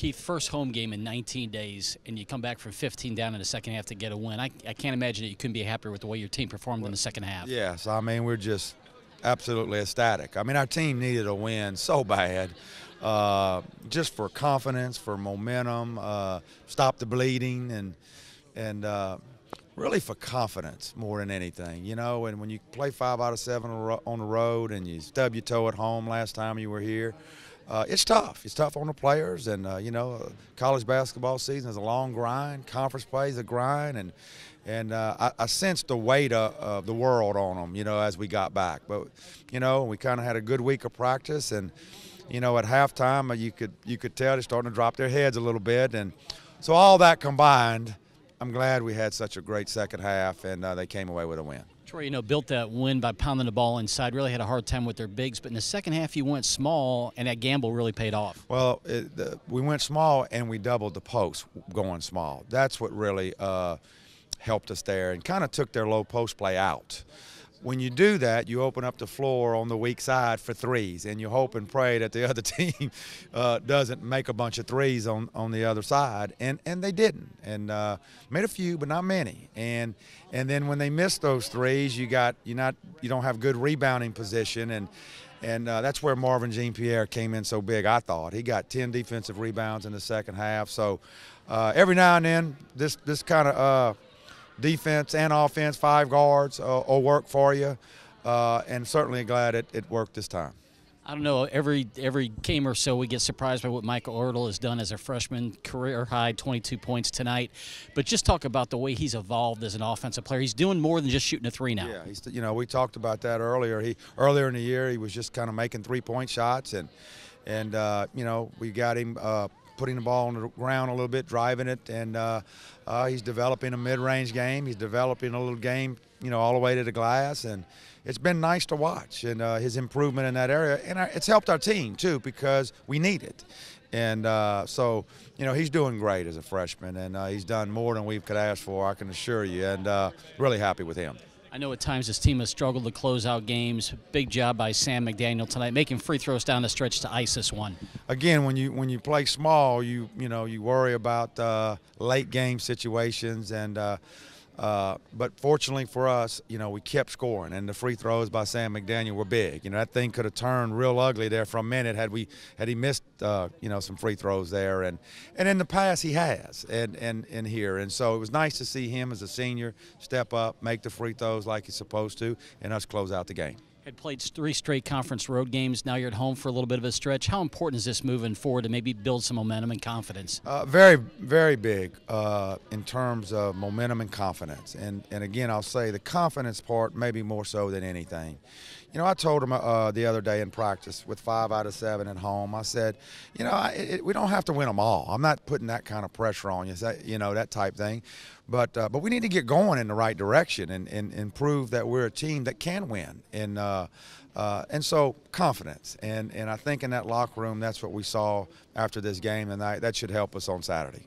Keith, first home game in 19 days, and you come back from 15 down in the second half to get a win. I, I can't imagine that you couldn't be happier with the way your team performed in the second half. Yes, I mean, we're just absolutely ecstatic. I mean, our team needed a win so bad, uh, just for confidence, for momentum, uh, stop the bleeding, and and uh, really for confidence more than anything. You know, and when you play five out of seven on the road and you stub your toe at home last time you were here uh, it's tough. It's tough on the players, and uh, you know, college basketball season is a long grind. Conference play is a grind, and and uh, I, I, sensed the weight of, of, the world on them, you know, as we got back. But you know, we kind of had a good week of practice, and you know, at halftime, uh, you could you could tell they're starting to drop their heads a little bit, and so all that combined, I'm glad we had such a great second half, and uh, they came away with a win. Troy, you know, built that win by pounding the ball inside. Really had a hard time with their bigs, but in the second half, you went small, and that gamble really paid off. Well, it, the, we went small, and we doubled the post going small. That's what really uh, helped us there, and kind of took their low post play out when you do that, you open up the floor on the weak side for threes, and you hope and pray that the other team uh, doesn't make a bunch of threes on, on the other side, and and they didn't, and uh, made a few, but not many, and and then when they miss those threes, you got you not you don't have good rebounding position, and and uh, that's where Marvin Jean Pierre came in so big. I thought he got 10 defensive rebounds in the second half, so uh, every now and then this this kind of uh, defense and offense, five guards uh, will work for you. Uh, and certainly glad it, it worked this time. I don't know. Every every game or so, we get surprised by what Michael Ertel has done as a freshman, career high 22 points tonight. But just talk about the way he's evolved as an offensive player. He's doing more than just shooting a three now. Yeah, he's, you know, we talked about that earlier. He earlier in the year, he was just kind of making three point shots, and and uh, you know, we got him uh, putting the ball on the ground a little bit, driving it, and uh, uh, he's developing a mid-range game. He's developing a little game, you know, all the way to the glass, and it's been nice to watch and uh, his improvement in that area. And it's helped our team too because we need it. And uh, so, you know, he's doing great as a freshman, and uh, he's done more than we could ask for, I can assure you, and uh, really happy with him. I know at times this team has struggled to close out games. Big job by Sam McDaniel tonight, making free throws down the stretch to ice this one. Again, when you when you play small, you you know you worry about uh, late game situations and. Uh, uh, but fortunately for us, you know, we kept scoring, and the free throws by Sam McDaniel were big. You know, that thing could have turned real ugly there for a minute had we had he missed, uh, you know, some free throws there. And and in the past he has, and and and here, and so it was nice to see him as a senior step up, make the free throws like he's supposed to, and us close out the game had played three straight conference road games. Now you're at home for a little bit of a stretch. How important is this moving forward to maybe build some momentum and confidence? Uh, very, very big uh, in terms of momentum and confidence. And and again, I'll say the confidence part maybe more so than anything. You know, I told him uh, the other day in practice with five out of seven at home. I said, you know, I, it, we don't have to win them all. I'm not putting that kind of pressure on you, That, you know, that type thing. But uh, but we need to get going in the right direction and, and, and prove that we're a team that can win. And uh, uh, and so confidence. And and I think in that locker room, that's what we saw after this game, and that should help us on Saturday.